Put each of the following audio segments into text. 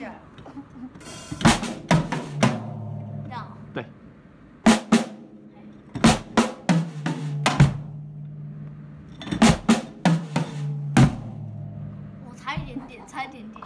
下来。这样哦。对。我差一点点，差一点点。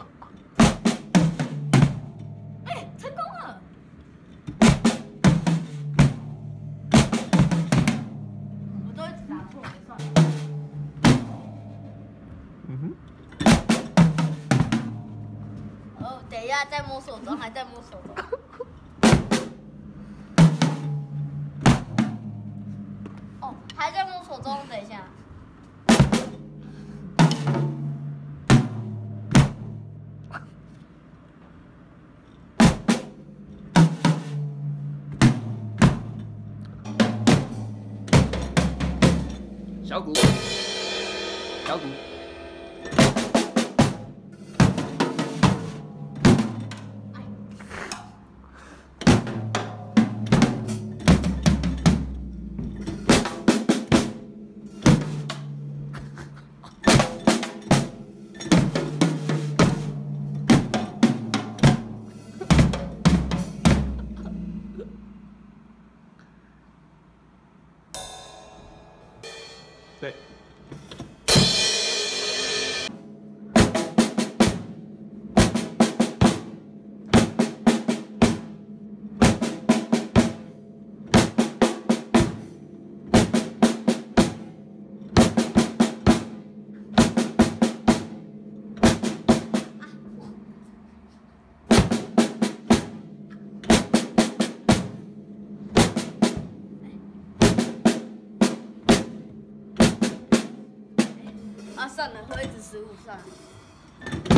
等一下，在摸索中，还在摸索中。哦，还在摸索中，等一下。小鼓，小鼓。啊，算了，喝一支十五，算了。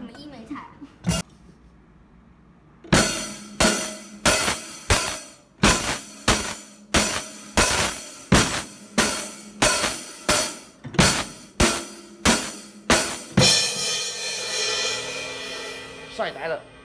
怎么一没踩啊？帅呆了。